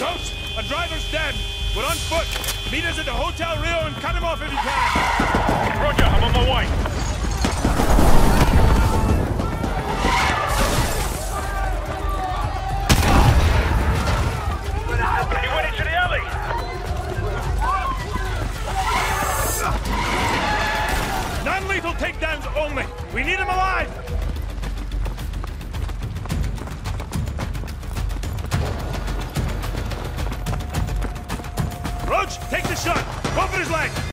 Roach, a driver's dead. We're on foot. Meet us at the Hotel Rio and cut him off if you can. Roger, I'm on my way. Non-lethal takedowns only. We need him alive. Roach, take the shot. For his leg.